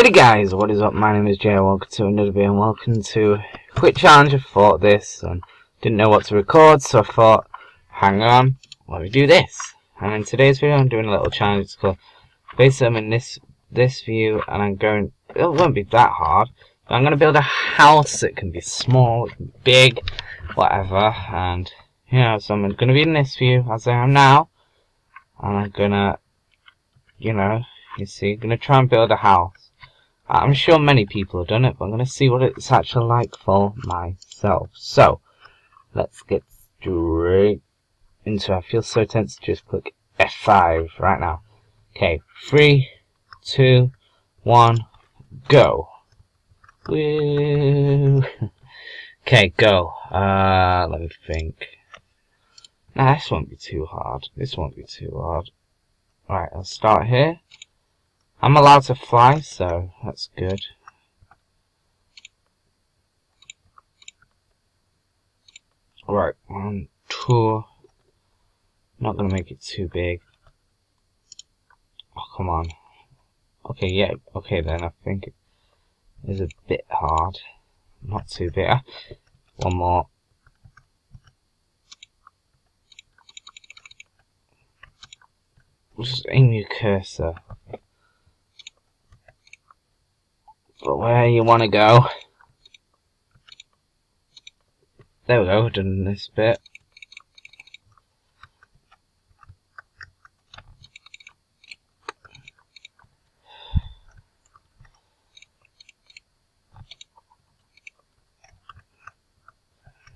Hey guys, what is up? My name is Jay. Welcome to another video and welcome to quick challenge. I thought this and didn't know what to record, so I thought, hang on, let me do this. And in today's video, I'm doing a little challenge. It's called basically I'm in this this view, and I'm going. It won't be that hard. I'm going to build a house. It can be small, big, whatever. And you know, so I'm going to be in this view as I am now, and I'm gonna, you know, you see, going to try and build a house. I'm sure many people have done it, but I'm going to see what it's actually like for myself. So, let's get straight into it. I feel so tense just click F5 right now. Okay, three, two, one, go. Woo. Okay, go. Uh, let me think. Nah, this won't be too hard. This won't be too hard. Alright, I'll start here. I'm allowed to fly, so that's good. Alright, one, two. Not gonna make it too big. Oh, come on. Okay, yeah, okay then, I think it is a bit hard. Not too big. Ah, one more. Just aim your cursor. But where you want to go. There we go, done this bit.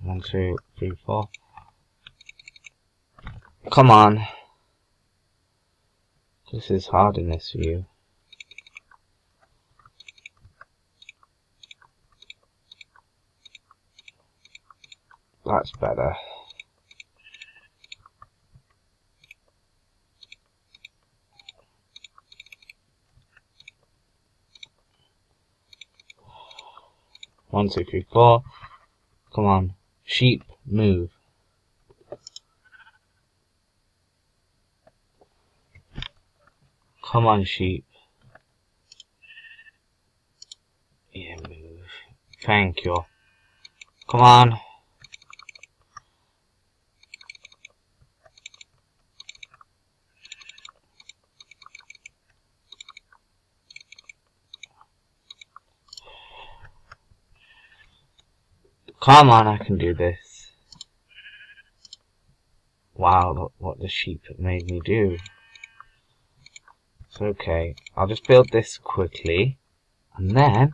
One, two, three, four. Come on. This is hard in this view. That's better. One, two, three, four. Come on. Sheep, move. Come on, sheep. Yeah, move. Thank you. Come on. Come on, I can do this. Wow, what the sheep made me do. It's okay. I'll just build this quickly. And then,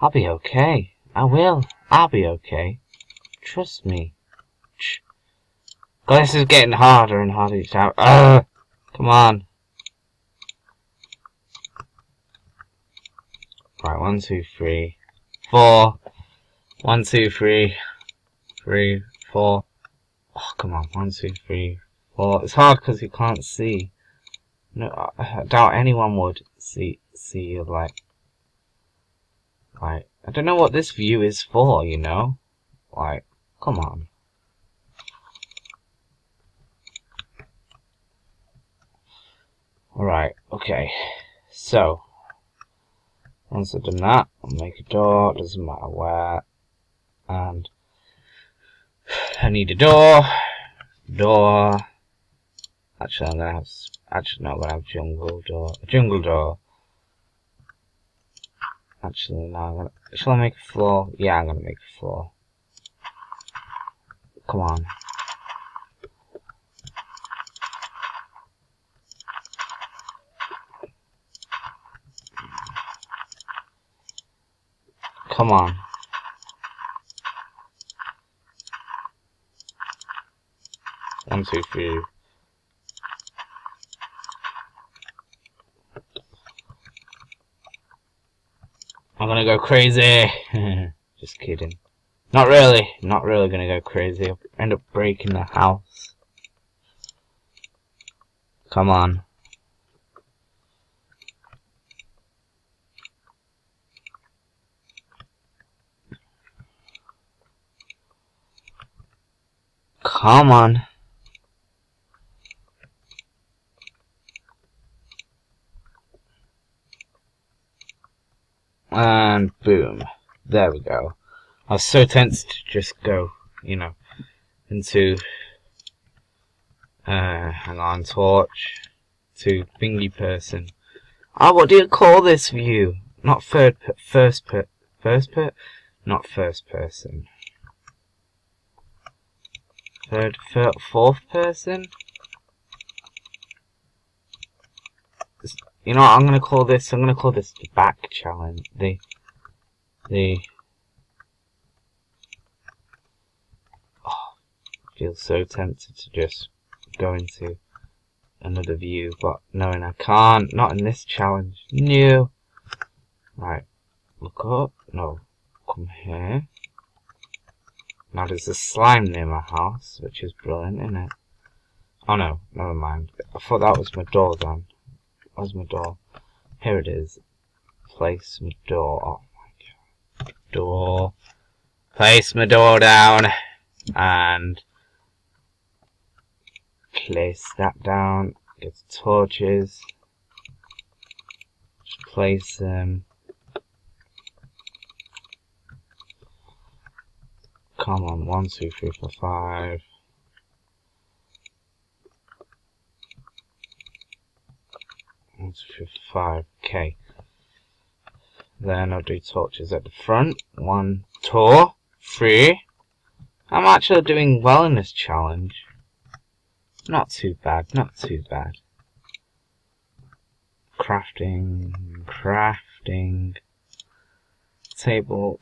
I'll be okay. I will. I'll be okay. Trust me. God, this is getting harder and harder each time. Ugh! Come on. Right, one, two, three, four. One, two, three, three, four. Oh, come on. One, two, three, four. It's hard because you can't see. No, I doubt anyone would see see you like. Like, I don't know what this view is for. You know, like, come on. Alright, okay. So, once I've done that, I'll make a door, doesn't matter where and I need a door, door, actually I'm gonna have, actually no, I'm gonna have jungle door, jungle door, actually no, I'm gonna, shall I make a floor? Yeah, I'm gonna make a floor, come on. Come on. One, two, three. I'm gonna go crazy. Just kidding. Not really. Not really gonna go crazy. I'll end up breaking the house. Come on. Come on. And boom. There we go. I was so tense to just go, you know, into, uh, hang on, torch, to thingy person. Oh, what do you call this view? Not third, per first per, first per, not first person. Third, third, fourth person? You know what I'm gonna call this? I'm gonna call this the back challenge. The, the, oh, I feel so tempted to just go into another view, but knowing I can't, not in this challenge. No. Right, look up. No, come here. Now there's a slime near my house, which is brilliant, isn't it? Oh no, never mind. I thought that was my door then. Where's my door? Here it is. Place my door. Oh my god. Door. Place my door down. And place that down. Get the torches. Just place them. Come on, one, two, three, four, five. Five. Okay. Then I'll do torches at the front. One, two, three. I'm actually doing well in this challenge. Not too bad, not too bad. Crafting, crafting. Table,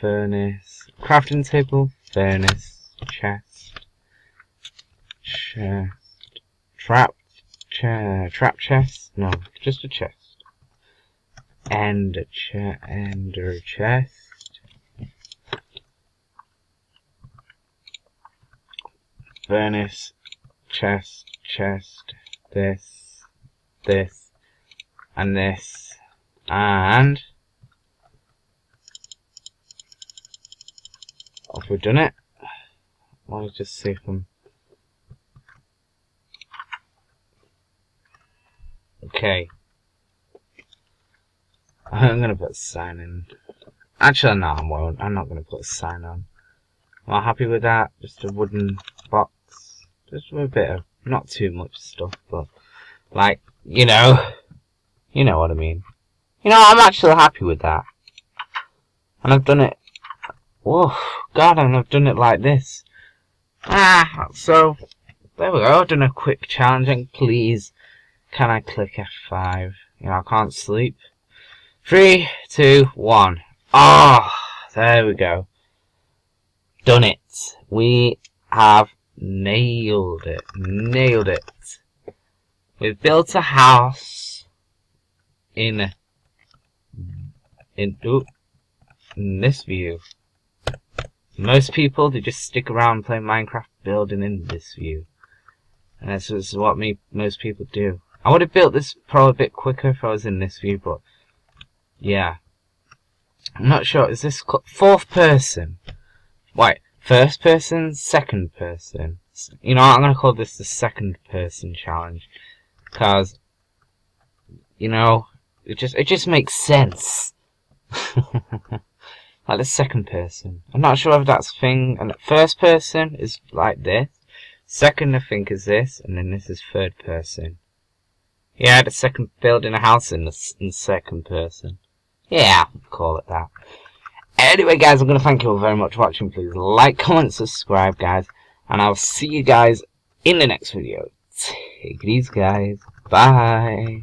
furnace, crafting table, furnace, chest, chest, trap, chair, trap chest, no, just a chest, and a chair, and a chest, furnace, chest, chest, this, this, and this, and Have we've done it? Let me just see if I'm... Okay. I'm gonna put a sign in. Actually, no, I won't. I'm not gonna put a sign on. I'm I happy with that? Just a wooden box. Just a bit of, not too much stuff, but, like, you know, you know what I mean. You know, I'm actually happy with that. And I've done it Whoa, God, and I've done it like this. Ah, so, there we go, I've done a quick challenge, and please, can I click F5? You know, I can't sleep. Three, two, one. Ah, oh, there we go. Done it. We have nailed it. Nailed it. We've built a house in in, ooh, in this view. Most people, they just stick around playing Minecraft building in this view. And that's just what me most people do. I would have built this probably a bit quicker if I was in this view, but yeah. I'm not sure. Is this fourth person? Wait, first person, second person. You know, I'm gonna call this the second person challenge, because you know, it just it just makes sense. like the second person. I'm not sure if that's a thing. And first person is like this. Second, I think, is this, and then this is third person. Yeah, the second building a house in the in second person. Yeah, call it that. Anyway, guys, I'm going to thank you all very much for watching. Please like, comment, subscribe, guys. And I'll see you guys in the next video. Take it easy, guys. Bye.